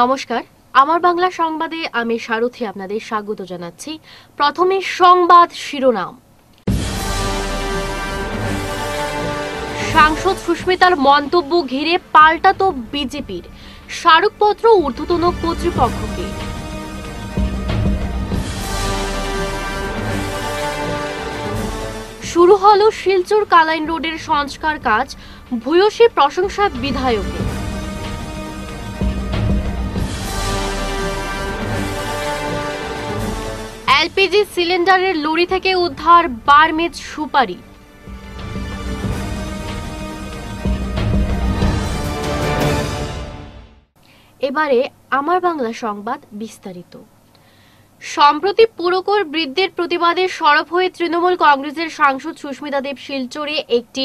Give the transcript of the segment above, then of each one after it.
নমস্কার। আমার বাংলা সংবাদে আমি সারথি আপনাদের স্বাগত জানাচ্ছি। প্রথমে সংবাদ শিরোনাম। সাংসদ সুস্মিতার মন্তব্য ঘিরে পাল্টাতো বিজেপির। স্মারকপত্র ঊর্ধ্বতন কর্তৃপক্ষকে। শুরু হলো শিলচর কালাইন রোডের সংস্কার কাজ, ভূয়সী প্রশংসা বিধায়কের। এলপিজি সিলিন্ডারের লরি থেকে উদ্ধার বারমেজ সুপারি। এবারে আমার বাংলা সংবাদ বিস্তারিত। সম্প্রতি পুরকর বৃদ্ধের প্রতিবাদে সরব হয়ে তৃণমূল কংগ্রেসের সাংসদ সুস্মিতা দেব শিলচরে একটি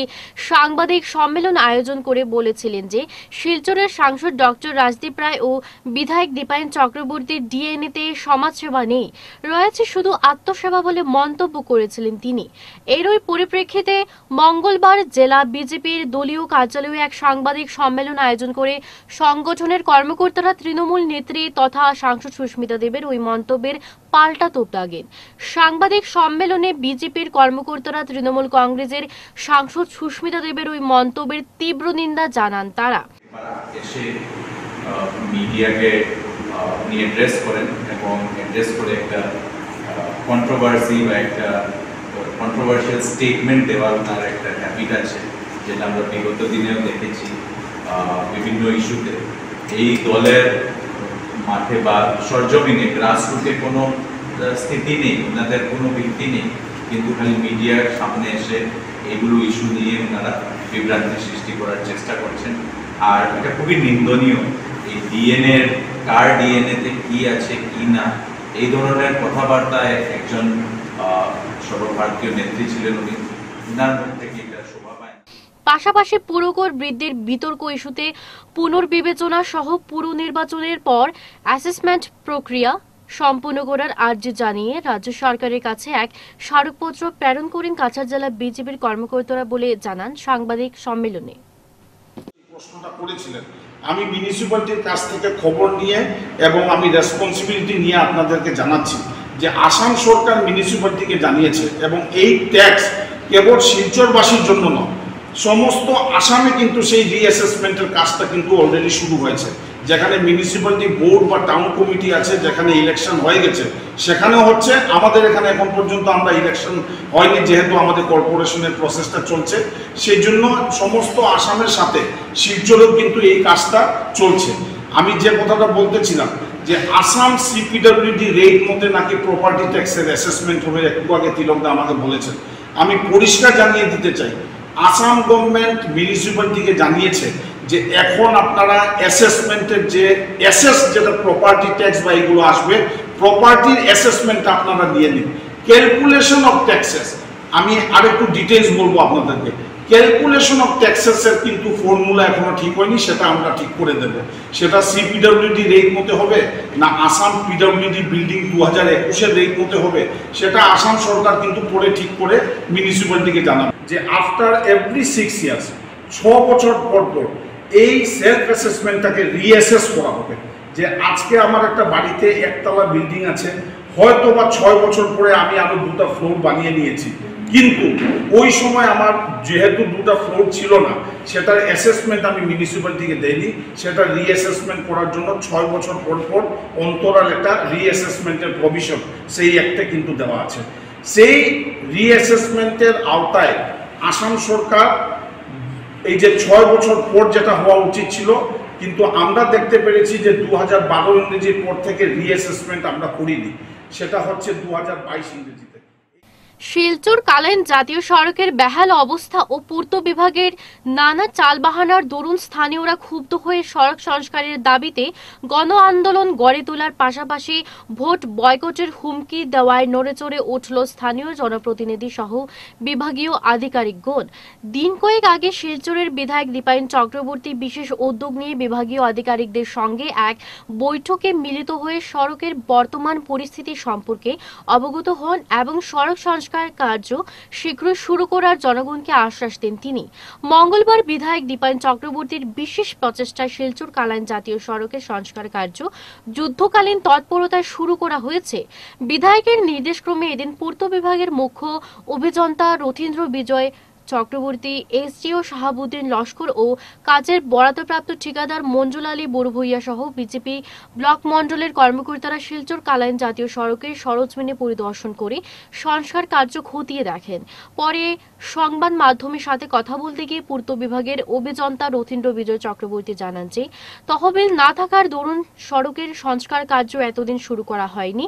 সাংবাদিক সম্মেলন আয়োজন করে বলেছিলেন যে, শিলচরের সাংসদ ডক্টর রাজদীপ রায় ও বিধায়ক দীপায়ন চক্রবর্তীর ডিএনএতে সমাজসেবা নেই। রয়েছে শুধু আত্মসেবা বলে মন্তব্য করেছিলেন তিনি। এরই পরিপ্রেক্ষিতে মঙ্গলবার জেলা বিজেপির দলীয় কার্যালয়ে এক সাংবাদিক সম্মেলন আয়োজন করে সংগঠনের কর্মকর্তারা তৃণমূল নেত্রী তথা সাংসদ সুস্মিতা দেবের ওই মন্তব্যের পাল্টা তোপ দাগেন সাংবাদিক সম্মেলনে বিজেপির কর্মকর্তারা তৃণমূল কংগ্রেসের সাংসদ সুস্মিতা দেবের ওই মন্তব্যের তীব্র নিন্দা জানান তারা। মিডিয়াকে নিয়ে অ্যাড্রেস করেন এবং অ্যাড্রেস করে একটা কন্ট্রোভার্সি বা একটা কন্ট্রোভার্সিয়াল স্টেটমেন্ট দেওয়ার তার একটা হ্যাবিট আছে, যেটা আমরা বিগত দিনেও দেখেছি বিভিন্ন ইস্যুতে এই দলের মাঠে বা সরজমিনে গ্রাসরুটে কোনো স্থিতি নেই, ওনাদের কোনো ভিত্তি নেই। কিন্তু খালি মিডিয়ার সামনে এসে এগুলো ইস্যু নিয়ে ওনারা বিভ্রান্তি সৃষ্টি করার চেষ্টা করছেন। আর এটা খুবই নিন্দনীয়, এই ডিএনএ কার ডিএনএতে কি আছে, কি না, এই ধরনের কথাবার্তায় একজন সর্বভারতীয় নেত্রী ছিলেন উনি। ওনার মুখ থেকে এটা শোভা পায় না। পাশাপাশি পুরকর বৃদ্ধির বিতর্ক ইস্যুতে পুনর্বিবেচনা সহ পুর নির্বাচনের পর অ্যাসেসমেন্ট প্রক্রিয়া সম্পূর্ণ করার আর্জি জানিয়ে রাজ্য সরকারের কাছে এক স্মারকপত্র প্রেরণ করেন কাছাড় জেলা বিজেপির কর্মকর্তারা বলে জানান সাংবাদিক সম্মেলনে। আমি মিউনিসিপ্যালিটির কাছ থেকে খবর নিয়ে এবং আমি রেসপন্সিবিলিটি নিয়ে আপনাদেরকে জানাচ্ছি যে আসাম সরকার মিউনিসিপ্যালিটিকে জানিয়েছে এবং এই ট্যাক্স কেবল শিলচরবাসীর জন্য নয় সমস্ত আসামে কিন্তু সেই রিঅ্যাসেসমেন্টের কাজটা কিন্তু অলরেডি শুরু হয়েছে। যেখানে মিউনিসিপ্যালিটি বোর্ড বা টাউন কমিটি আছে, যেখানে ইলেকশন হয়ে গেছে, সেখানেও হচ্ছে আমাদের এখানে এখন পর্যন্ত আমরা ইলেকশন হয়নি, যেহেতু আমাদের কর্পোরেশনের প্রসেসটা চলছে। সেই জন্য সমস্ত আসামের সাথে শিলচরেও কিন্তু এই কাজটা চলছে। আমি যে কথাটা বলতেছিলাম, যে আসাম সিপিডব্লিউডি রেট মতে নাকি প্রপার্টি ট্যাক্সের অ্যাসেসমেন্ট হবে, একটু আগে তিলকদা আমাকে বলেছেন। আমি পরিষ্কার জানিয়ে দিতে চাই আসাম গভর্নমেন্ট মিউনিসিপ্যালিটিকে জানিয়েছে যে এখন আপনারা অ্যাসেসমেন্টের যে অ্যাসেস যেটা প্রপার্টি ট্যাক্স বা এগুলো আসবে প্রপার্টির অ্যাসেসমেন্টটা আপনারা দিয়ে নিন। ক্যালকুলেশন অফ ট্যাক্সেস আমি আরেকটু ডিটেলস বলব আপনাদেরকে। ক্যালকুলেশন অফ ট্যাক্সেসের কিন্তু ফর্মুলা এখনও ঠিক হয়নি, সেটা আমরা ঠিক করে দেব। সেটা সিপিডব্লিউডি রেট মতে হবে, না আসাম পিডব্লিউডি বিল্ডিং দু হাজার একুশের রেট মতে হবে, সেটা আসাম সরকার কিন্তু পরে ঠিক করে মিউনিসিপ্যালিটিকে জানাবে। যে আফটার এভরি সিক্স ইয়ার্স ছ বছর পর পর এই সেলফ অ্যাসেসমেন্টটাকে রিঅ্যাসেস করা হবে। যে আজকে আমার একটা বাড়িতে একতলা বিল্ডিং আছে হয়তো বা ছয় বছর পরে আমি আরও দুটা ফ্লোর বানিয়ে নিয়েছি। কিন্তু ওই সময় আমার যেহেতু দুটো ফ্লোর ছিল না, সেটার অ্যাসেসমেন্ট আমি মিউনিসিপ্যালিটিকে দেইনি, সেটা রিঅ্যাসেসমেন্ট করার জন্য ছয় বছর পর পর অন্তরাল একটা রিঅ্যাসেসমেন্টের প্রভিশন সেই একটা কিন্তু দেওয়া আছে। সেই রিঅ্যাসেসমেন্টের আওতায় আসাম সরকার এই যে ছয় বছর পর যেটা হওয়া উচিত ছিল, কিন্তু আমরা দেখতে পেরেছি যে দু হাজার বারো ইংরেজির পর থেকে রিঅ্যাসেসমেন্ট আমরা করিনি। সেটা হচ্ছে দু হাজার বাইশ ইংরেজিতে। শিলচর কালাইন জাতীয় সড়কের বেহাল অবস্থা ও পূর্ত বিভাগের নানা চালবাহানার দরুন স্থানীয়রা ক্ষুব্ধ হয়ে সড়ক সংস্কারের দাবিতে গণ আন্দোলন গড়ে তোলার পাশাপাশি ভোট বয়কটের হুমকি দেওয়ায় নড়েচড়ে উঠল স্থানীয় জনপ্রতিনিধি সহ বিভাগীয় আধিকারিক আধিকারিকগণ দিন কয়েক আগে শিলচরের বিধায়ক দীপায়ন চক্রবর্তী বিশেষ উদ্যোগ নিয়ে বিভাগীয় আধিকারিকদের সঙ্গে এক বৈঠকে মিলিত হয়ে সড়কের বর্তমান পরিস্থিতি সম্পর্কে অবগত হন এবং সড়ক সংস্কার কার্য শীঘ্র শুরু করার জনগণকে আশ্বাস দেন তিনি। মঙ্গলবার বিধায়ক দীপায়ন চক্রবর্তীর বিশেষ প্রচেষ্টায় শিলচর কালাইন জাতীয় সড়কের সংস্কার কার্য যুদ্ধকালীন তৎপরতায় শুরু করা হয়েছে। বিধায়কের নির্দেশক্রমে এদিন পূর্ত বিভাগের মুখ্য অভিযন্তা রথীন্দ্র বিজয় চক্রবর্তী এসডিও শাহাবুদ্দিন লস্কর ও কাজের বরাদ্দপ্রাপ্ত ঠিকাদার মঞ্জুল আলী বড়ভূইয়া সহ বিজেপি ব্লক মণ্ডলের কর্মকর্তারা শিলচর কালাইন জাতীয় সড়কের সরজমিনে পরিদর্শন করে সংস্কার কার্য খতিয়ে দেখেন। পরে সংবাদ মাধ্যমের সাথে কথা বলতে গিয়ে পূর্ত বিভাগের অভিযন্তা রথীন্দ্র বিজয় চক্রবর্তী জানান যে, তহবিল না থাকার দরুন সড়কের সংস্কার কার্য এতদিন শুরু করা হয়নি।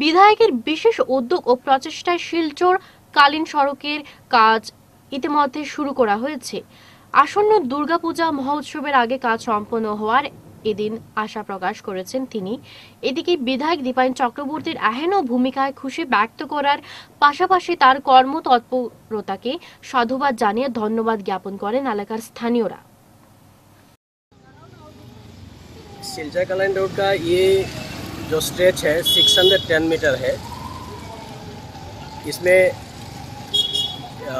বিধায়কের বিশেষ উদ্যোগ ও প্রচেষ্টায় শিলচর কালীন সড়কের কাজ ইতিমধ্যে শুরু করা হয়েছে আসন্ন দুর্গাপূজা মহোৎসবের আগে কাজ সম্পন্ন হওয়ার এদিন আশা প্রকাশ করেছেন তিনি এদিকে বিধায়ক দীপায়ন চক্রবর্তীর আহেন ভূমিকায় খুশি ব্যক্ত করার পাশাপাশি তার কর্মতৎপরতাকে সাধুবাদ জানিয়ে ধন্যবাদ জ্ঞাপন করেন এলাকার স্থানীয়রা सिलचा कलाइन रोड का ये जो स्ट्रेच है 610 मीटर है इसमें अ,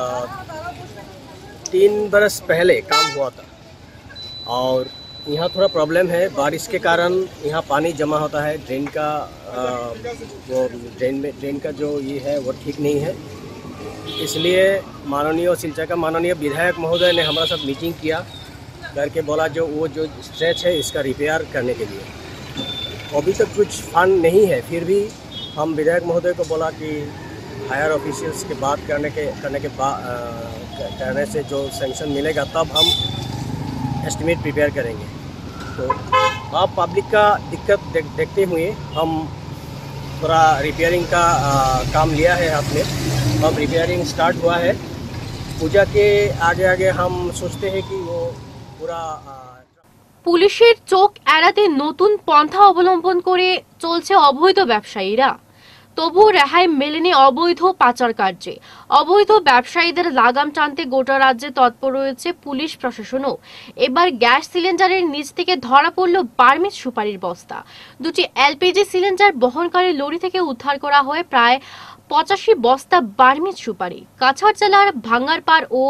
तीन बरस पहले काम हुआ था। और यहाँ थोड़ा प्रॉब्लम है, बारिश के कारण यहाँ पानी जमा होता है ड्रेन का वो ड्रेन में ड्रेन का जो ये है, वो ठीक नहीं है। इसलिए माननीय सिलचा का माननीय विधायक महोदय ने हमारे साथ मीटिंग किया। करके बोला जो, वो जो स्ट्रेच है, इसका रिपेयर करने के लिए। अभी तक कुछ फंड नहीं है, फिर भी हम विधायक महोदय को बोला कि हायर ऑफिशियल्स के बात करने के करने के बाद करने से जो सेंक्शन मिलेगा तब हम एस्टिमेट प्रिपेयर करेंगे तो आप पब्लिक का दिक्कत देख, देखते हुए हम थोड़ा रिपेयरिंग का अ, काम लिया है हाथ में अब रिपेयरिंग स्टार्ट हुआ है पूजा के आगे आगे हम सोचते हैं कि वो पूरा अ, পুলিশের চোখ এড়াতে নতুন পন্থা অবলম্বন করে চলছে অবৈধ ব্যবসায়ীরা তবু রেহাই মেলেনি অবৈধ পাচার কার্যে। অবৈধ ব্যবসায়ীদের লাগাম টানতে গোটা রাজ্যে তৎপর রয়েছে পুলিশ প্রশাসনও। এবার গ্যাস সিলিন্ডারের নিচ থেকে ধরা পড়ল বার্মিজ সুপারির বস্তা। দুটি এলপিজি সিলিন্ডার বহনকারী লরি থেকে উদ্ধার করা হয় প্রায় পঁচাশি বস্তা বার্মিজ সুপারি। কাছাড় জেলার ভাঙ্গারপাড় ও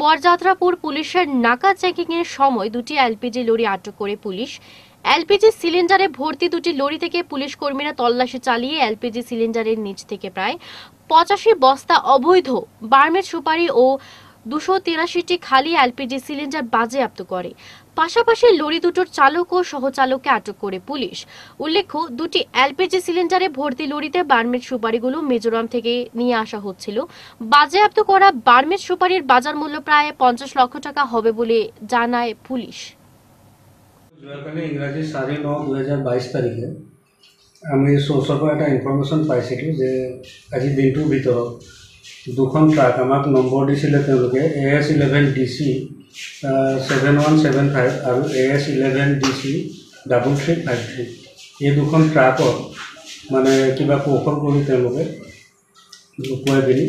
বরযাত্রাপুর পুলিশের নাকা চেকিং এর সময় দুটি এলপিজি লরি আটক করে পুলিশ এলপিজি সিলিন্ডারে ভর্তি দুটি লরি থেকে পুলিশ কর্মীরা তল্লাশি চালিয়ে এলপিজি সিলিন্ডারের নিচ থেকে প্রায় পঁচাশি বস্তা অবৈধ বার্মের সুপারি ও দুশো তিরাশিটি খালি এলপিজি সিলিন্ডার বাজেয়াপ্ত করে। পাশাপাশি লরি দুটোর চালক ও সহচালককে আটক করে পুলিশ। উল্লেখ্য, দুটি এলপিজি সিলিন্ডারে ভর্তি লরিতে বার্মের সুপারিগুলো মিজোরাম থেকে নিয়ে আসা হচ্ছিল। বাজেয়াপ্ত করা বার্মের সুপারির বাজার মূল্য প্রায় পঞ্চাশ লক্ষ টাকা হবে বলে জানায় পুলিশ। যোৱাকালি ইংৰাজী চাৰি ন দুহেজাৰ বাইছ তাৰিখে আমি চ'ৰ্চৰ পৰা এটা ইনফৰ্মেশ্যন পাইছিলোঁ যে আজি দিনটোৰ ভিতৰত দুখন ট্ৰাক আমাক নম্বৰ দিছিলে তেওঁলোকে A S eleven D C seven one seven five আৰু A S eleven D C double three five three এই দুখন ট্ৰাকত মানে কিবা কৌশল কৰি তেওঁলোকে লুকুৱাই পিনি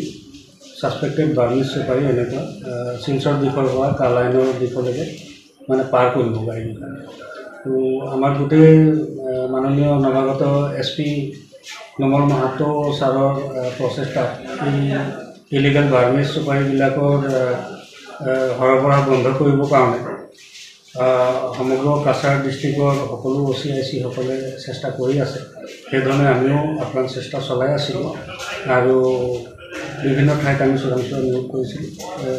ছাছপেক্টেড বাৰ্মিজ চুপাৰী এনেকুৱা আহ, শিলচৰ দিশৰ পৰা কালাইনৰ দিশলৈকে মানে পাৰ কৰিব গাড়ীখন তো আমাৰ গোটেই মাননীয় নৱাগত এছ পি নমল মাহাতো ছাৰৰ প্ৰচেষ্টাত এই ইলিগেল বাৰ্মিজ চুপাৰীবিলাকৰ সৰবৰাহ বন্ধ কৰিবৰ কাৰণে সমগ্ৰ কাছাৰ ডিষ্ট্ৰিক্টৰ সকলো অ চি আই চিসকলে চেষ্টা কৰি আছে। সেইধৰণে আমিও আপ্ৰাণ চেষ্টা চলাই আছিলোঁ আৰু বিভিন্ন ঠাইত আমি চোৰাংচোৱা নিয়োগ কৰিছিলোঁ।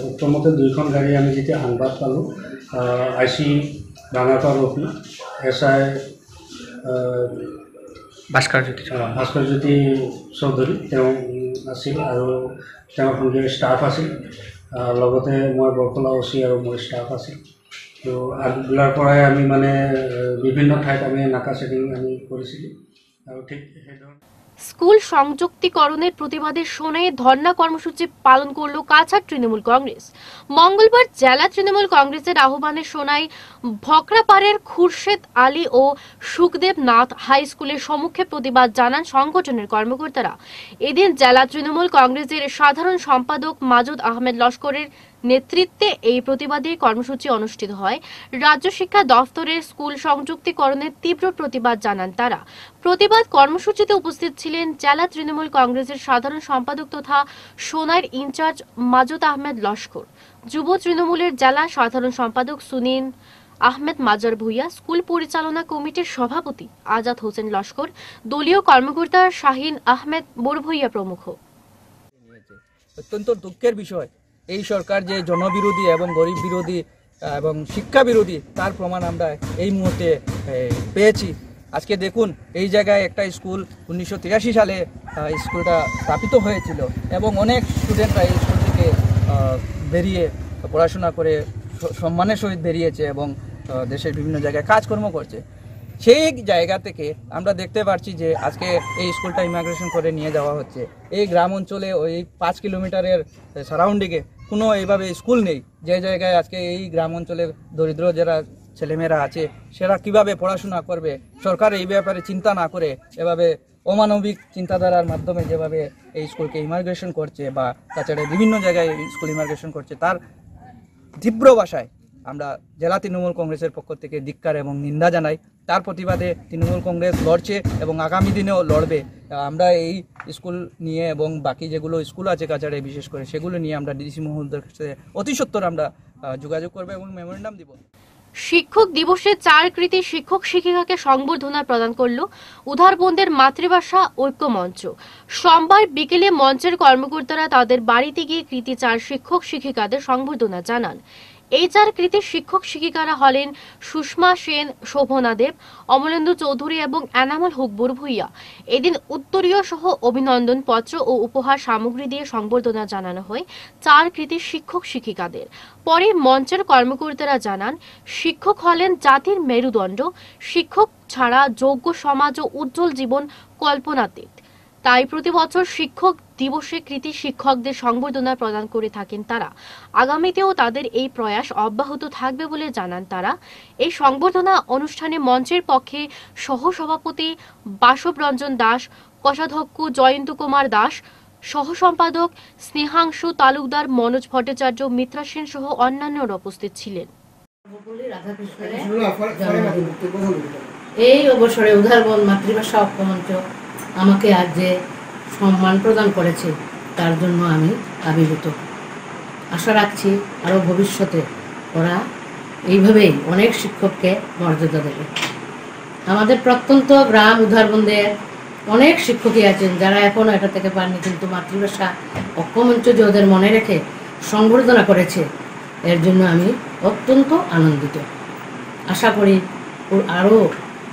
উত্তমতে দুইখন গাড়ী আমি যেতিয়া সংবাদ পালোঁ আই চি ৰপি এছ আই ভাস্কৰজ্যোতি ভাস্কৰজ্যোতি চৌধুৰী তেওঁ আছিল আৰু তেওঁৰ সঙ্গে ষ্টাফ আছিল। লগতে মই বৰকলা অ চি আৰু মোৰ ষ্টাফ আছিল। তো আগবেলাৰ পৰাই আমি মানে বিভিন্ন ঠাইত আমি নাকা চেকিং আমি কৰিছিলোঁ। আৰু ঠিক সেইধৰণে স্কুল সংযুক্তিকরণের প্রতিবাদে শোনায় ধর্ণা কর্মসূচি পালন করল কাছাড় তৃণমূল কংগ্রেস। মঙ্গলবার জেলা তৃণমূল কংগ্রেসের আহ্বানে শোনায় ভকরাপাড়ের খুরশেদ আলী ও সুখদেব নাথ হাই স্কুলের সম্মুখে প্রতিবাদ জানান সংগঠনের কর্মকর্তারা। এদিন জেলা তৃণমূল কংগ্রেসের সাধারণ সম্পাদক মাজুদ আহমেদ লস্করের নেতৃত্বে এই প্রতিবাদী কর্মসূচি অনুষ্ঠিত হয়। রাজ্য শিক্ষা দফতরের স্কুল সংযুক্তিকরণের তীব্র প্রতিবাদ জানান তারা। প্রতিবাদ কর্মসূচিতে উপস্থিত ছিলেন জেলা তৃণমূল কংগ্রেসের সাধারণ সম্পাদক তথা সোনার ইনচার্জ মাজুদ আহমেদ লস্কর, যুব তৃণমূলের জেলা সাধারণ সম্পাদক সুনীল আহমেদ মাজার ভুইয়া, স্কুল পরিচালনা কমিটির সভাপতি আজাদ হোসেন লস্কর, দলীয় কর্মকর্তা শাহিন আহমেদ বোরভুইয়া প্রমুখ। অত্যন্ত দুঃখের বিষয়। এই সরকার যে জনবিরোধী এবং গরিব বিরোধী এবং শিক্ষা বিরোধী, তার প্রমাণ আমরা এই মুহূর্তে পেয়েছি। আজকে দেখুন, এই জায়গায় একটা স্কুল উনিশশো তিরাশি সালে স্কুলটা স্থাপিত হয়েছিল এবং অনেক স্টুডেন্টরা এই স্কুল থেকে বেরিয়ে পড়াশোনা করে সম্মানের সহিত বেরিয়েছে এবং দেশের বিভিন্ন জায়গায় কাজকর্ম করছে। সেই জায়গা থেকে আমরা দেখতে পাচ্ছি যে আজকে এই স্কুলটা ইমিগ্রেশন করে নিয়ে যাওয়া হচ্ছে। এই গ্রাম অঞ্চলে ওই পাঁচ কিলোমিটারের সারাউন্ডিংয়ে কোনো এইভাবে স্কুল নেই। যে জায়গায় আজকে এই গ্রাম অঞ্চলের দরিদ্র যারা ছেলেমেয়েরা আছে, সেরা কীভাবে পড়াশোনা করবে? সরকার এই ব্যাপারে চিন্তা না করে এভাবে অমানবিক চিন্তাধারার মাধ্যমে যেভাবে এই স্কুলকে ইমিগ্রেশন করছে বা তাছাড়া বিভিন্ন জায়গায় স্কুল ইমিগ্রেশন করছে, তার তীব্র ভাষায় আমরা জেলা তৃণমূল কংগ্রেসের পক্ষ থেকে ধিক্কার এবং নিন্দা জানাই। তার প্রতিবাদে তৃণমূল কংগ্রেস লড়ছে এবং আগামী দিনেও লড়বে। আমরা এই স্কুল নিয়ে এবং বাকি যেগুলো স্কুল আছে কাছাড়ে বিশেষ করে সেগুলো নিয়ে আমরা ডিসি মহোদয়ের কাছে অতি সত্তর আমরা যোগাযোগ করব এবং মেমোরেন্ডাম দিব। শিক্ষক দিবসে চার কৃতি শিক্ষক শিক্ষিকাকে সংবর্ধনা প্রদান করল উধারবন্দের মাতৃভাষা ঐক্য মঞ্চ সোমবার বিকেলে মঞ্চের কর্মকর্তারা তাদের বাড়িতে গিয়ে কৃতি চার শিক্ষক শিক্ষিকাদের সংবর্ধনা জানান। এই চার কৃতি শিক্ষক শিক্ষিকারা হলেন সুষমা সেন, শোভনা দেব, অমলেন্দু চৌধুরী এবং এনামল হুকবুর ভুইয়া এদিন উত্তরীয় সহ অভিনন্দন পত্র ও উপহার সামগ্রী দিয়ে সংবর্ধনা জানানো হয় চার কৃতি শিক্ষক শিক্ষিকাদের। পরে মঞ্চের কর্মকর্তারা জানান, শিক্ষক হলেন জাতির মেরুদণ্ড, শিক্ষক ছাড়া যোগ্য সমাজ ও উজ্জ্বল জীবন কল্পনাতীত। তাই প্রতি বছর শিক্ষক দিবসে কৃতি শিক্ষকদের সংবর্ধনা প্রদান করে থাকেন তারা। আগামীতেও তাদের এই প্রয়াস অব্যাহত থাকবে বলে জানান তারা। এই সংবর্ধনা অনুষ্ঠানে মঞ্চের পক্ষে সহ সভাপতি বাসব রঞ্জন দাস কোষাধ্যক্ষ জয়ন্ত কুমার দাস সহ সম্পাদক স্নেহাংশু তালুকদার মনোজ ভট্টাচার্য মিত্রা সেন সহ অন্যান্যরা উপস্থিত ছিলেন। এই অবসরে উদারবন মাতৃভাষা ঐক্যমঞ্চ আমাকে আজ যে সম্মান প্রদান করেছে, তার জন্য আমি আবির্ভূত। আশা রাখছি আরও ভবিষ্যতে ওরা এইভাবেই অনেক শিক্ষককে মর্যাদা দেবে। আমাদের প্রত্যন্ত গ্রাম উদারবন্দের অনেক শিক্ষকই আছেন যারা এখনও এটা থেকে পাননি, কিন্তু মাতৃভাষা ঐক্যমঞ্চ যে ওদের মনে রেখে সংবর্ধনা করেছে। এর জন্য আমি অত্যন্ত আনন্দিত। আশা করি আরও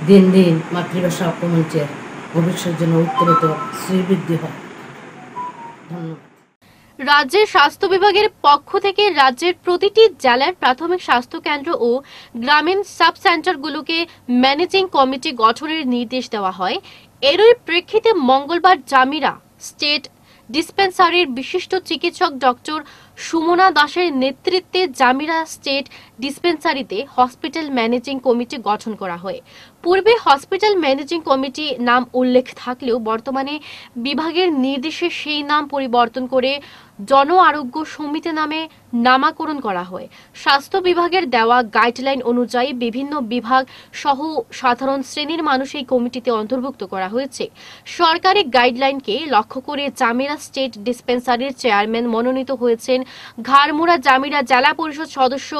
দিন দিন মাতৃভাষা ঐক্যমঞ্চের ভবিষ্যৎ জন্য উত্তরোত্তর শ্রীবৃদ্ধি হয়। ধন্যবাদ। রাজ্যের স্বাস্থ্য বিভাগের পক্ষ থেকে রাজ্যের প্রতিটি জেলার প্রাথমিক স্বাস্থ্য কেন্দ্র ও গ্রামীণ সাব সেন্টারগুলোকে ম্যানেজিং কমিটি গঠনের নির্দেশ দেওয়া হয়। এরই প্রেক্ষিতে মঙ্গলবার জামিরা স্টেট ডিসপেন্সারির বিশিষ্ট চিকিৎসক ডক্টর সুমনা দাসের নেতৃত্বে জামিরা স্টেট ডিসপেন্সারিতে হসপিটাল ম্যানেজিং কমিটি গঠন করা হয়। পূর্বে হসপিটাল ম্যানেজিং কমিটি নাম উল্লেখ থাকলেও বর্তমানে বিভাগের নির্দেশে সেই নাম পরিবর্তন করে জন আরোগ্য সমিতি নামে নামাকরণ করা হয়। স্বাস্থ্য বিভাগের দেওয়া গাইডলাইন অনুযায়ী বিভিন্ন বিভাগ সহ সাধারণ শ্রেণির মানুষ এই কমিটিতে অন্তর্ভুক্ত করা হয়েছে। সরকারি গাইডলাইনকে লক্ষ্য করে জামিরা স্টেট ডিসপেন্সারির চেয়ারম্যান মনোনীত হয়েছেন ঘাড়মুড়া জামিরা জেলা পরিষদ সদস্য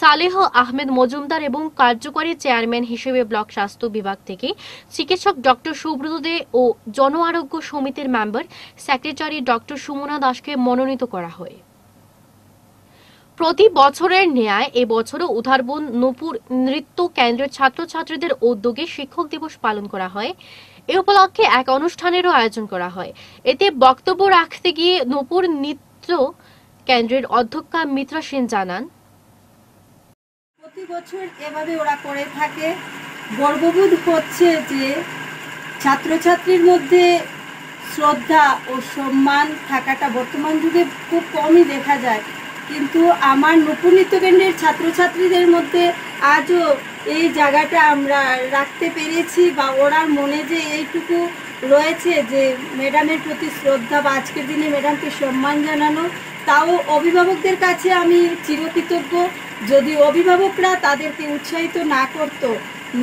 সালেহ আহমেদ মজুমদার এবং কার্যকরী চেয়ারম্যান হিসেবে ব্লক স্বাস্থ্য বিভাগ থেকে চিকিৎসক ডক্টর সুব্রত দে ও জন আরোগ্য সমিতির মেম্বার সেক্রেটারি ডক্টর সুমনা দাসকে মনোনীত করা হয়। প্রতি বছরের ন্যায় এবছরও উধারবন নূপুর নৃত্য কেন্দ্রের ছাত্রছাত্রীদের উদ্যোগে শিক্ষক দিবস পালন করা হয়। এ উপলক্ষে এক অনুষ্ঠানেরও আয়োজন করা হয়। এতে বক্তব্য রাখতে গিয়ে নূপুর নৃত্য কেন্দ্রের অধ্যক্ষা মিত্রা সেন জানান, প্রতি বছর এভাবে ওরা করে থাকে। গর্ববোধ হচ্ছে যে ছাত্রছাত্রীর মধ্যে শ্রদ্ধা ও সম্মান থাকাটা বর্তমান যুগে খুব কমই দেখা যায়। কিন্তু আমার নপুনিত কেন্দ্রের ছাত্রছাত্রীদের মধ্যে আজও এই জায়গাটা আমরা রাখতে পেরেছি বা ওরার মনে যে এইটুকু রয়েছে যে ম্যাডামের প্রতি শ্রদ্ধা বা আজকের দিনে ম্যাডামকে সম্মান জানানো, তাও অভিভাবকদের কাছে আমি চিরকৃতজ্ঞ। যদি অভিভাবকরা তাদেরকে উৎসাহিত না করত,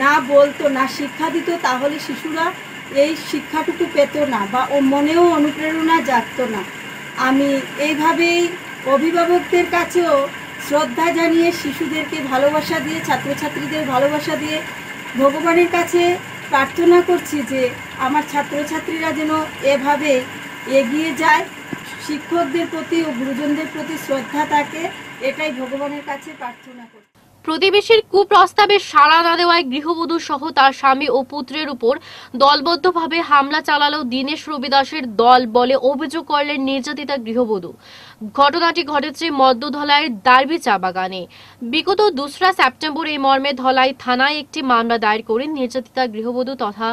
না বলতো, না শিক্ষা দিত, তাহলে শিশুরা এই শিক্ষাটুকু পেত না বা ও মনেও অনুপ্রেরণা জাগত না। আমি এইভাবেই অভিভাবকদের কাছেও শ্রদ্ধা জানিয়ে শিশুদেরকে ভালোবাসা দিয়ে, ছাত্রছাত্রীদের ভালোবাসা দিয়ে ভগবানের কাছে প্রার্থনা করছি যে আমার ছাত্রছাত্রীরা যেন এভাবে এগিয়ে যায়। শিক্ষকদের প্রতি ও গুরুজনদের প্রতি শ্রদ্ধা থাকে, এটাই ভগবানের কাছে প্রার্থনা করছি। প্রতিবেশীর কুপ্রস্তাবে সাড়া না দেওয়ায় গৃহবধূ সহ তার স্বামী ও পুত্রের উপর দলবদ্ধভাবে হামলা চালালো দীনেশ রবিদাসের দল বলে অভিযোগ করলেন নির্যাতিতা গৃহবধূ। ঘটনাটি ঘটেছে মদ্যধলাইয়ের দার্বি চা বাগানে। বিগত দোসরা সেপ্টেম্বর এই মর্মে ধলাই থানায় একটি মামলা দায়ের করেন নির্যাতিতা গৃহবধূ তথা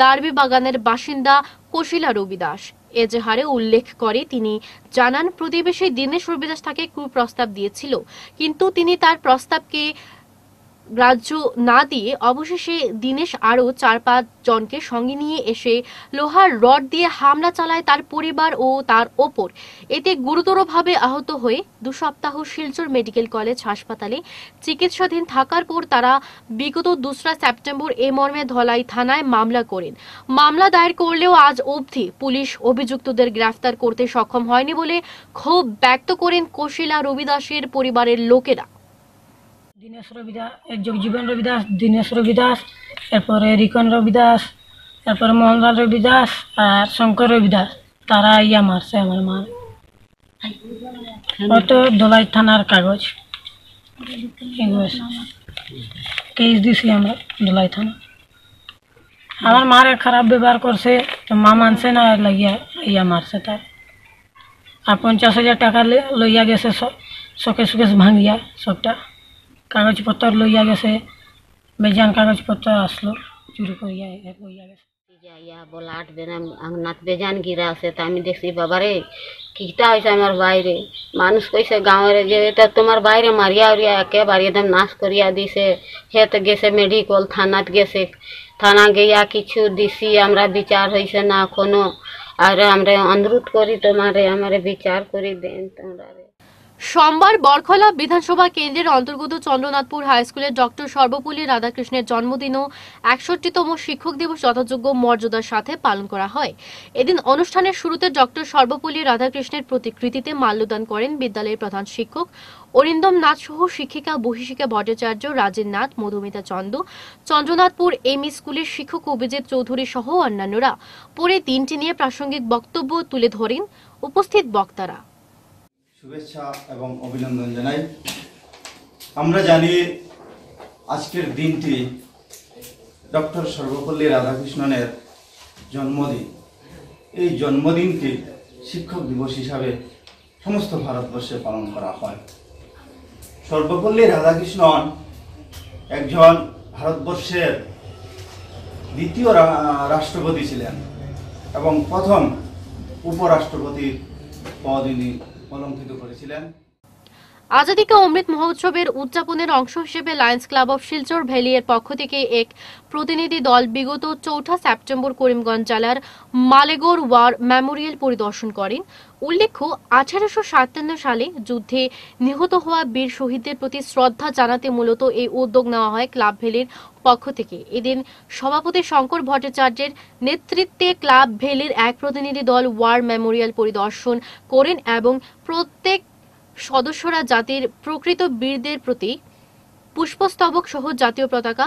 দার্বি বাগানের বাসিন্দা কোশিলা রবিদাস। এজাহারে উল্লেখ করে, তিনি জানান, প্রতিবেশী দীনেশ রবিদাস তাকে কুপ্রস্তাব দিয়েছিল। কিন্তু তিনি তার প্রস্তাবকে গ্রাহ্য না দিয়ে অবশেষে দীনেশ আরও চার পাঁচ জনকে সঙ্গে নিয়ে এসে লোহার রড দিয়ে হামলা চালায় তার পরিবার ও তার ওপর। এতে গুরুতরভাবে আহত হয়ে দু সপ্তাহ শিলচর মেডিকেল কলেজ হাসপাতালে চিকিৎসাধীন থাকার পর তারা বিগত দোসরা সেপ্টেম্বর এ মর্মে ধলাই থানায় মামলা করেন। মামলা দায়ের করলেও আজ অবধি পুলিশ অভিযুক্তদের গ্রেফতার করতে সক্ষম হয়নি বলে ক্ষোভ ব্যক্ত করেন কোশিলা রবিদাসের পরিবারের লোকেরা। দীনেশ রবিদাস জগজীবন রবিদাস দীনেশ রবিদাস এরপরে রিকন রবিদাস এরপরে মোহনলাল রবিদাস আর শঙ্কর রবিদাস তারা ইয়া মারছে আমার মার তো দোলাই থানার কাগজ। কেস দিছি আমরা দোলাই থানা। আমার মারে খারাপ ব্যবহার করছে তো মা মানছে না লাগিয়া ইয়া মারছে তার। আর পঞ্চাশ হাজার টাকা লইয়া গেছে সব শোকেশ সুকেশ ভাঙিয়া সবটা। কাগজপত্র লইয়া গেছে বেজান কাগজপত্র আসলো চুরি করিয়া এ লইয়া গেছে ইয়া বলাট বেনাম আংনাত বেজান গিরা আছে তা আমি দেখছি বাবারে কিটা হয়েছে আমার বাইরে মানুষ কইছে গাঁয়ের যে এটা তোমার বাইরে মারিয়া উরিয়া একেবারে একদম নাশ করিয়া দিছে হেত গেছে মেডিকেল থানাত গেছে থানা গিয়া কিছু দিছি আমরা বিচার হয়েছে না কোনো আর আমরা অনুরোধ করি তোমারে আমারে বিচার করে দেন তোমরা সোমবার বরখলা বিধানসভা কেন্দ্রের অন্তর্গত চন্দ্রনাথপুর হাই স্কুলের ডক্টর সর্বপল্লী রাধাকৃষ্ণের জন্মদিন ও একষট্টিতম শিক্ষক দিবস যথাযোগ্য মর্যাদার সাথে পালন করা হয়। এদিন অনুষ্ঠানের শুরুতে ডক্টর সর্বপল্লী রাধাকৃষ্ণের প্রতিকৃতিতে মাল্যদান করেন বিদ্যালয়ের প্রধান শিক্ষক অরিন্দম নাথ সহ শিক্ষিকা বহিশিকা ভট্টাচার্য রাজেন নাথ, মধুমিতা চন্দ, চন্দ্রনাথপুর এম স্কুলের শিক্ষক অভিজিৎ চৌধুরী সহ অন্যান্যরা। পরে দিনটি নিয়ে প্রাসঙ্গিক বক্তব্য তুলে ধরেন উপস্থিত বক্তারা। শুভেচ্ছা এবং অভিনন্দন জানাই। আমরা জানি আজকের দিনটি ডক্টর সর্বপল্লী রাধাকৃষ্ণনের জন্মদিন। এই জন্মদিনটি শিক্ষক দিবস হিসাবে সমস্ত ভারতবর্ষে পালন করা হয়। সর্বপল্লী রাধাকৃষ্ণন একজন ভারতবর্ষের দ্বিতীয় রাষ্ট্রপতি ছিলেন এবং প্রথম উপরাষ্ট্রপতির পদ অলঙ্কৃত করেছিলেন। আজাদিকা অমৃত মহোৎসবের উদযাপনের অংশ হিসেবে Lions Club of Silchar Valley এর পক্ষ থেকে এক প্রতিনিধি দল বিগত চৌঠা সেপ্টেম্বর করিমগঞ্জ জেলার মালেগড় ওয়ার মেমোরিয়াল পরিদর্শন করেন। উল্লেখ্য, আঠারোশো সাতান্ন সালে যুদ্ধে নিহত হওয়া বীর শহীদদের প্রতি শ্রদ্ধা জানাতে মূলত এই উদ্যোগ নেওয়া হয় ক্লাব ভ্যালির পক্ষ থেকে। এদিন সভাপতি শঙ্কর ভট্টাচার্যের নেতৃত্বে ক্লাব ভ্যালির এক প্রতিনিধি দল ওয়ার মেমোরিয়াল পরিদর্শন করেন এবং প্রত্যেক সদস্যরা জাতির প্রকৃত বীরদের প্রতি পুষ্পস্তবক সহ জাতীয় পতাকা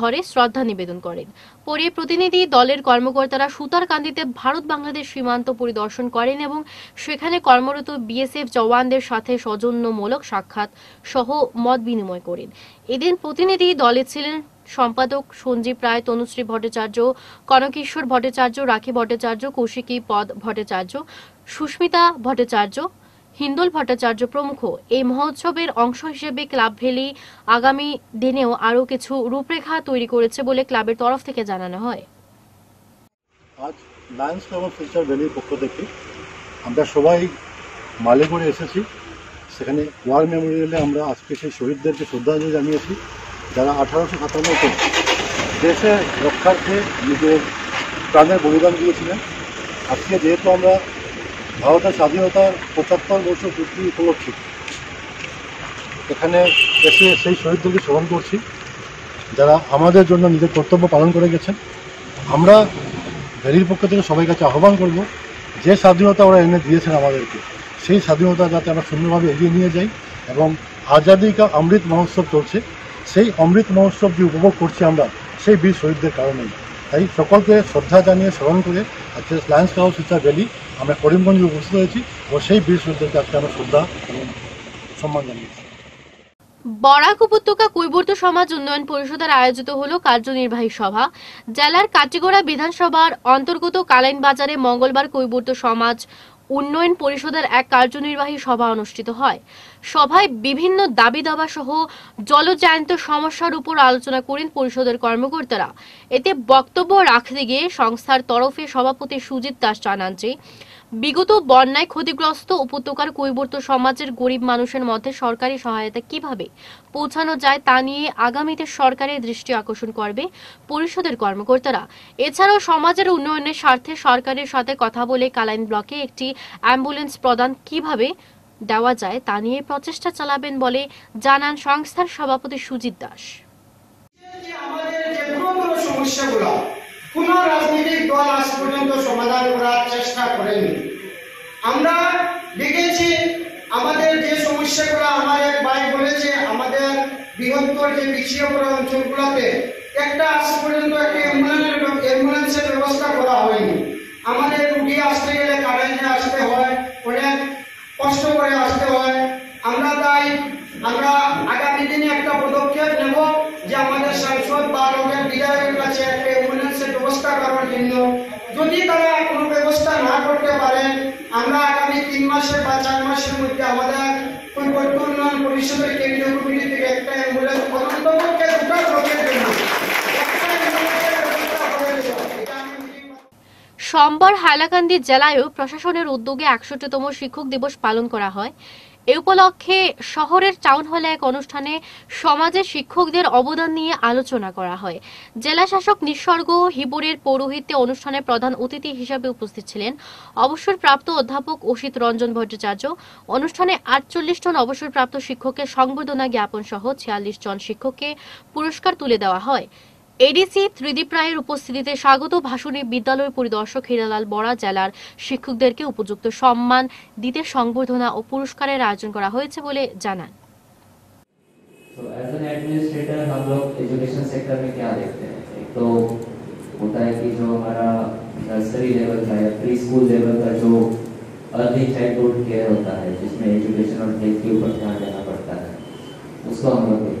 ধরে শ্রদ্ধা নিবেদন করেন। পরে প্রতিনিধি দলের কর্মকর্তারা সুতারকান্দিতে ভারত বাংলাদেশ সীমান্ত পরিদর্শন করেন এবং সেখানে কর্মরত বিএসএফ জওয়ানদের সাথে সৌজন্যমূলক সাক্ষাৎ সহ মত বিনিময় করেন। এদিন প্রতিনিধি দলে ছিলেন সম্পাদক সঞ্জীব রায়, তনুশ্রী ভট্টাচার্য, কনকেশ্বর ভট্টাচার্য, রাখি ভট্টাচার্য, কৌশিকী পদ ভট্টাচার্য, সুস্মিতা ভট্টাচার্য হিন্দোল ভট্টাচার্য প্রমুখ। এই মহোৎসবের অংশ হিসেবে ক্লাব ভ্যালি আগামী দিনেও আরও কিছু রূপরেখা তৈরি করেছে বলে ক্লাবের তরফ থেকে জানানো হয়। আজ লায়ন্স ক্লাব অফ ফিউচার ভ্যালির পক্ষ থেকে আমরা সবাই মালেগড়ে এসেছি। সেখানে ওয়ার মেমোরিয়ালে আমরা আজকে সেই শহীদদেরকে শ্রদ্ধাঞ্জলি জানিয়েছি, যারা আঠারোশো সাতান্নতে দেশের রক্ষার্থে নিজের প্রাণের বলিদান দিয়েছিলেন। আজকে যেহেতু আমরা ভারতের স্বাধীনতার পঁচাত্তর বছর পূর্তি উপলক্ষে এখানে এসে সেই শহীদদেরকে স্মরণ করছি, যারা আমাদের জন্য নিজের কর্তব্য পালন করে গেছেন। আমরা ভ্যালির পক্ষ থেকে সবাই কাছে আহ্বান করব, যে স্বাধীনতা ওরা এনে দিয়েছেন আমাদেরকে, সেই স্বাধীনতা যাতে আমরা সুন্দরভাবে এগিয়ে নিয়ে যাই এবং আজাদি কা অমৃত মহোৎসব চলছে, সেই অমৃত মহোৎসব যে উপভোগ করছি আমরা, সেই বীর শহীদদের কারণেই। তাই সকলকে শ্রদ্ধা জানিয়ে স্মরণ করে আজকে লায়ন্স ক্লাব শিক্ষা ভ্যালি আমরা করিমগঞ্জে উপস্থিত হয়েছি ও সেই বীর শহীদদেরকে আজকে আমরা শ্রদ্ধা এবং সম্মান জানিয়েছি। বরাক উপত্যকা কৈবর্ত সমাজ উন্নয়ন পরিষদের আয়োজিত হল কার্যনির্বাহী সভা। জেলার কাটিগড়া বিধানসভার অন্তর্গত কালাইন বাজারে মঙ্গলবার কৈবর্ত সমাজ উন্নয়ন পরিষদের এক কার্যনির্বাহী সভা অনুষ্ঠিত হয়। সভায় বিভিন্ন দাবি দাবা সহ জলজায়ন্ত সমস্যার উপর আলোচনা করেন পরিষদের কর্মকর্তারা। এতে বক্তব্য রাখতে গিয়ে সংস্থার তরফে সভাপতি সুজিত দাস জানান যে বিগত বন্যায় ক্ষতিগ্রস্ত, উপত্যকার কৈবর্ত সমাজের গরিব মানুষের মধ্যে সরকারি সহায়তা কীভাবে পৌঁছানো যায় তা নিয়ে আগামীতে সরকারের দৃষ্টি আকর্ষণ করবে পরিষদের কর্মকর্তারা। এছাড়াও সমাজের উন্নয়নের স্বার্থে সরকারের সাথে কথা বলে কালাইন ব্লকে একটি অ্যাম্বুলেন্স প্রদান কীভাবে দেওয়া যায় তা নিয়ে প্রচেষ্টা চালাবেন বলে জানান সংস্থার সভাপতি সুজিত দাস। সমস্যাগুলো কোন রাজনৈতিক দল আজ পর্যন্ত সমাধান করার চেষ্টা করেনি। আমরা দেখেছি আমাদের যে সমস্যাগুলো আমার এক ভাই বলেছে, আমাদের বৃহত্তর যে পিছিয়ে পড়া অঞ্চলগুলোতে, একটা আজ পর্যন্ত একটা অ্যাম্বুলেন্সের অ্যাম্বুলেন্সের ব্যবস্থা করা হয়নি। আমাদের রুগী আসতে গেলে কারেন্টে আসতে হয়, অনেক কষ্ট করে আসতে হয়। আমরা তাই, আমরা আগামী দিনে একটা পদক্ষেপ নেব যে আমাদের সাংসদ বা লোকের বিধায়কের কাছে একটা ব্যবস্থা করার জন্য। যদি তারা কোনো ব্যবস্থা না করতে পারেন আমরা আগামী তিন মাসে বা চার মাসের মধ্যে আমাদের কৈবর্ত উন্নয়ন পরিষদের কেন্দ্রীয় কমিটি থেকে একটা অ্যাম্বুলেন্স আমি সোমবার হাইলাকান্দি জেলায়ও প্রশাসনের উদ্যোগে একষট্টিতম শিক্ষক দিবস পালন করা হয়। এ উপলক্ষে শহরের টাউন হলে এক অনুষ্ঠানে সমাজে শিক্ষকদের অবদান নিয়ে আলোচনা করা হয়। জেলা শাসক নিঃসর্গ হিবুরের পৌরোহিত্যে অনুষ্ঠানে প্রধান অতিথি হিসাবে উপস্থিত ছিলেন অবসরপ্রাপ্ত অধ্যাপক অসিত রঞ্জন ভট্টাচার্য। অনুষ্ঠানে আটচল্লিশ জন অবসরপ্রাপ্ত শিক্ষকের সংবর্ধনা জ্ঞাপন সহ ছিয়াল্লিশ জন শিক্ষককে পুরস্কার তুলে দেওয়া হয়। এডিসি ত্রিদীপ রায়ের উপস্থিতিতে স্বাগত ভাষণে বিদ্যালয় পরিদর্শক হীরালাল বরা জেলার শিক্ষকদেরকে উপযুক্ত সম্মান দিতে সংবর্ধনা ও পুরস্কারের আয়োজন করা হয়েছে বলে জানান तो एज एन एडमिनिस्ट्रेटर हम लोग एजुकेशन सेक्टर में क्या देखते हैं एक तो होता है कि जो हमारा नर्सरी लेवल का या प्री स्कूल लेवल का जो अर्ली चाइल्डहुड केयर होता है जिसमें एजुकेशन और हेल्थ के ऊपर ध्यान देना पड़ता है उसको हम लोग देखते हैं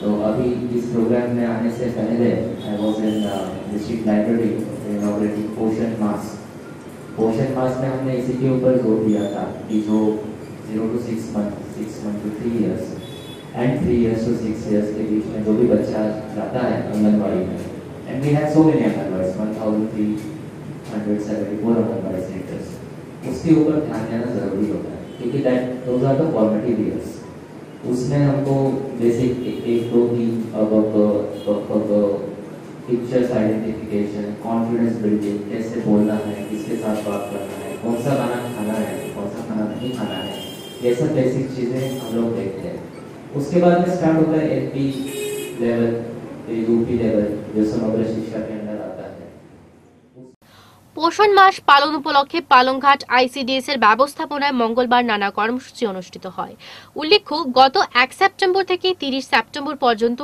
तो अभी इस प्रोग्राम में आने से पहले I was in district library inaugurating Poshan Maas Poshan मास में हमने इसी के ऊपर ज़ोर दिया था कि जो zero to six month six month to three years and three years to six years के बीच में जो भी बच्चा जाता है आंगनबाड़ी में। And we have so many anganwadi one thousand three hundred seventy four anganwadi centres उसके ऊपर ध्यान देना ज़रूरी होता है, क्योंकि that those are the formative years उसमें हमको बेसिक एक दो तीन अब पिक्चर्स आइडेंटिफिकेशन कॉन्फिडेंस बिल्डिंग कैसे बोलना है, किसके साथ बात करना है, कौन सा खाना खाना है, कौन सा खाना नहीं खाना है, ये सब बेसिक चीज़ें हम लोग देखते हैं। उसके बाद में स्टार्ट होता है एल लेवल यूपी लेवल जो समग्र शिक्षा के পোষণ মাস পালন উপলক্ষে পালংঘাট আইসিডিএস এর ব্যবস্থাপনায় মঙ্গলবার নানা কর্মসূচি অনুষ্ঠিত হয়। উল্লেখ্য, গত এক সেপ্টেম্বর থেকে তিরিশ সেপ্টেম্বর পর্যন্ত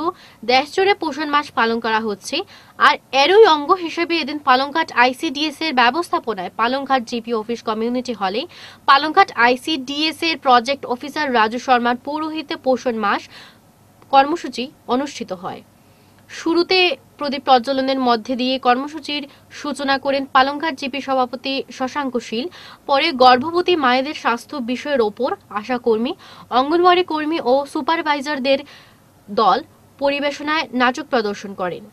দেশজুড়ে পোষণ মাস পালন করা হচ্ছে আর এরই অঙ্গ হিসেবে এদিন পালংঘাট আইসিডিএস এর ব্যবস্থাপনায় পালংঘাট জিপি অফিস কমিউনিটি হলে পালংঘাট আইসিডিএস এর প্রজেক্ট অফিসার রাজু শর্মার পৌরোহিত্যে পোষণ মাস কর্মসূচি অনুষ্ঠিত হয়। শুরুতে প্রদীপ প্রজ্বলনের মধ্যে দিয়ে কর্মসূচির সূচনা করেন পালংঘাট জিপি সভাপতি শশাঙ্ক শীল। পরে গর্ভবতী মায়েদের স্বাস্থ্য বিষয়ের ওপর আশাকর্মী অঙ্গনওয়াড়ি কর্মী ও সুপারভাইজারদের দল পরিবেশনায় নাটক প্রদর্শন করেন।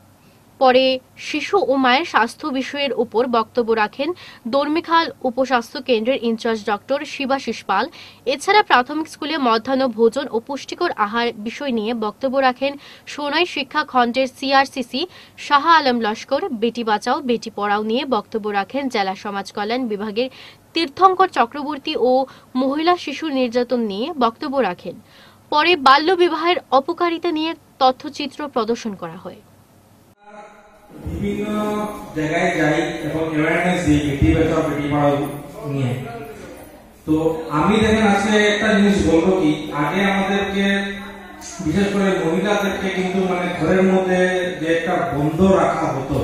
পরে শিশু ও মায়ের স্বাস্থ্য বিষয়ের উপর বক্তব্য রাখেন দর্মিখাল উপস্বাস্থ্য কেন্দ্রের ইনচার্জ ডক্টর শিবাশিস পাল। এছাড়া প্রাথমিক স্কুলে মধ্যাহ্ন ভোজন ও পুষ্টিকর আহার বিষয় নিয়ে বক্তব্য রাখেন সোনাই শিক্ষা খণ্ডের সিআরসিসি, শাহ আলম লস্কর, বেটি বাঁচাও, বেটি পড়াও নিয়ে বক্তব্য রাখেন জেলা সমাজ কল্যাণ বিভাগের তীর্থঙ্কর চক্রবর্তী ও মহিলা শিশু নির্যাতন নিয়ে বক্তব্য রাখেন। পরে বাল্য বিবাহের অপকারিতা নিয়ে তথ্যচিত্র প্রদর্শন করা হয়। বিভিন্ন জায়গায় যাই এবং অ্যাওয়ারনেস দিই বেটি পড়াও নিয়ে। তো আমি দেখেন আজকে একটা জিনিস বলব কি, আগে আমাদেরকে, বিশেষ করে মহিলাদেরকে কিন্তু মানে ঘরের মধ্যে যে একটা বন্ধ রাখা হতো,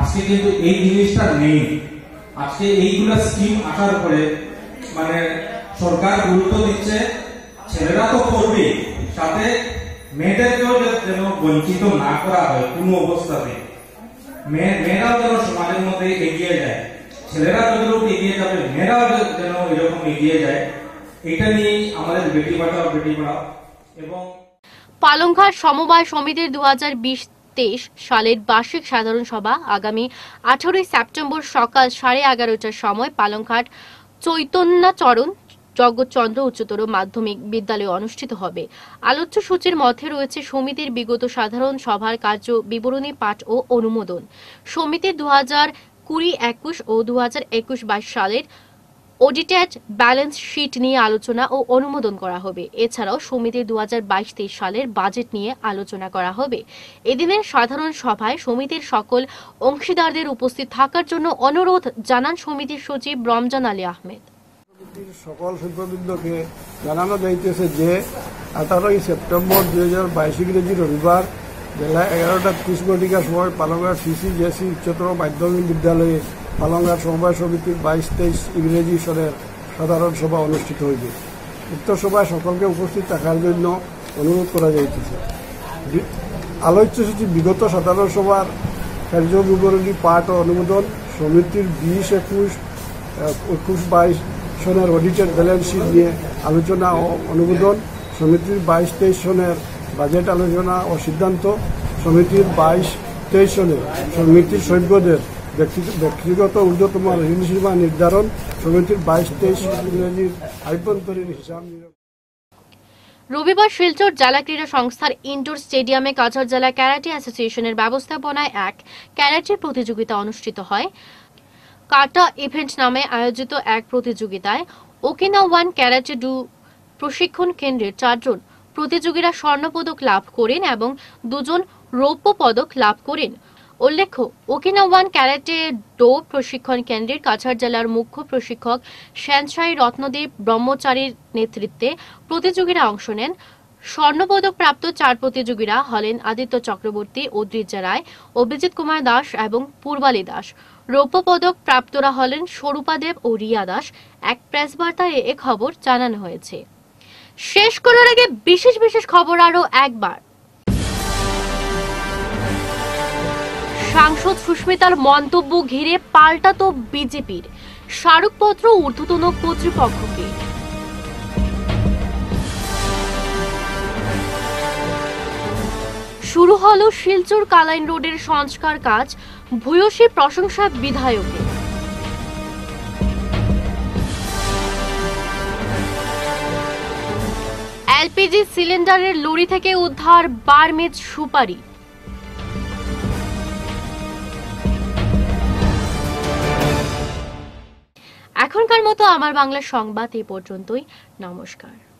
আজকে কিন্তু এই জিনিসটা নেই। আজকে এইগুলা স্কিম আসার পরে মানে সরকার গুরুত্ব দিচ্ছে, ছেলেরা তো করবে, সাথে মেয়েদেরকেও যেন বঞ্চিত না করা হয় কোনো অবস্থাতে। মেয়েরাও যেন সমাজের মধ্যে এগিয়ে যায়, ছেলেরা যতটুকু এগিয়ে যাবে, মেয়েরাও যেন এরকম এগিয়ে যায়, এটা আমাদের বেটি বাঁচাও বেটি পড়াও এবং পালংঘাট সমবায় সমিতির দু হাজার তেইশ সালের বার্ষিক সাধারণ সভা আগামী আঠারোই সেপ্টেম্বর সকাল সাড়ে এগারোটার সময় পালংঘাট চৈতন্যাচরণ জগৎচন্দ্র উচ্চতর মাধ্যমিক বিদ্যালয়ে অনুষ্ঠিত হবে। আলোচ্য সূচির মধ্যে রয়েছে সমিতির বিগত সাধারণ সভার কার্য বিবরণী পাঠ ও অনুমোদন। সমিতির দু হাজার কুড়ি একুশ ও দু হাজার একুশ বাইশ সালের অডিটেড ব্যালেন্স শিট নিয়ে আলোচনা ও অনুমোদন করা হবে। এছাড়াও সমিতির দু হাজার সালের বাজেট নিয়ে আলোচনা করা হবে। এদিনের সাধারণ সভায় সমিতির সকল অংশীদারদের উপস্থিত থাকার জন্য অনুরোধ জানান সমিতির সচিব রমজান আলী আহমেদ। সকল শিল্পবৃন্দকে জানানো যাইতেছে যে আঠারোই সেপ্টেম্বর দুই হাজার বাইশ ইংরেজি রবিবার বেলা এগারোটা ত্রিশ ঘটিকার সময় পালংঘাট সিসি জেসি উচ্চতর মাধ্যমিক বিদ্যালয়ে পালংঘাট সমবায় সমিতির বাইশ তেইশ ইংরেজি সনের সাধারণ সভা অনুষ্ঠিত হইবে। উক্ত সভায় সকলকে উপস্থিত থাকার জন্য অনুরোধ করা যাইতেছে। বি- আলোচ্য সূচি বিগত সাধারণ সভার কার্য বিবরণী পাঠ অনুমোদন সমিতির বিশ একুশ একুশ বাইশ সনের অডিটেড ব্যালেন্স শিট নিয়ে আলোচনা ও অনুমোদন, সমিতির বাইশ তেইশ সনের বাজেট আলোচনা ও সিদ্ধান্ত, সমিতির বাইশ তেইশ সনে সমিতির সভ্যদের ব্যক্তি- ব্যক্তিগত ঊর্ধ্বতম ঋণসীমা নির্ধারণ, সমিতির বাইশ তেইশ ইংরেজির আভ্যন্তরীণ হিসাব রবিবার শিলচর জেলা ক্রীড়া সংস্থার ইনডোর স্টেডিয়ামে কাছাড় জেলা ক্যারাটে অ্যাসোসিয়েশনের ব্যবস্থাপনায় এক ক্যারাটে প্রতিযোগিতা অনুষ্ঠিত হয়। কাটা ইভেন্ট নামে আয়োজিত এক প্রতিযোগিতায় ওকিনা ওয়ান ক্যারাটে ডু প্রশিক্ষণ কেন্দ্রের চারজন প্রতিযোগীরা স্বর্ণপদক লাভ করেন এবং দুজন রৌপ্য পদক লাভ করেন। উল্লেখ্য, ওকিনা ওয়ান ক্যারাটে ডো প্রশিক্ষণ কেন্দ্রের কাছাড় জেলার মুখ্য প্রশিক্ষক শ্যানশাই রত্নদেব ব্রহ্মচারীর নেতৃত্বে প্রতিযোগীরা অংশ নেন। স্বর্ণপদক প্রাপ্ত চার প্রতিযোগীরা হলেন আদিত্য চক্রবর্তী, অদ্রিজা রায়, অভিজিৎ কুমার দাস এবং পূর্বালী দাস। রৌপ্য পদক প্রাপ্তরা হলেন স্বরূপা দেব ও রিয়া দাস। এক প্রেস বার্তায় এ খবর জানানো হয়েছে। শেষ করার আগে বিশেষ বিশেষ খবর আরও একবার। সাংসদ সুস্মিতার মন্তব্য ঘিরে পাল্টাতো বিজেপির। স্মারকপত্র ঊর্ধ্বতন কর্তৃপক্ষকে। শুরু হলো শিলচর কালাইন রোডের সংস্কার কাজ। ভূয়সী প্রশংসা বিধায়কের। এলপিজি সিলিন্ডারের লরি থেকে উদ্ধার বারমেজ সুপারি। এখনকার মতো আমার বাংলা সংবাদ এ পর্যন্তই। নমস্কার।